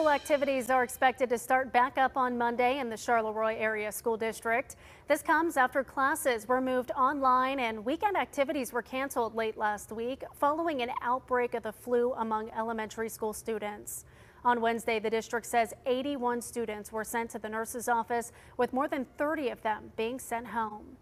School activities are expected to start back up on Monday in the Charleroi Area School District. This comes after classes were moved online and weekend activities were canceled late last week following an outbreak of the flu among elementary school students. On Wednesday, the district says 81 students were sent to the nurse's office, with more than 30 of them being sent home.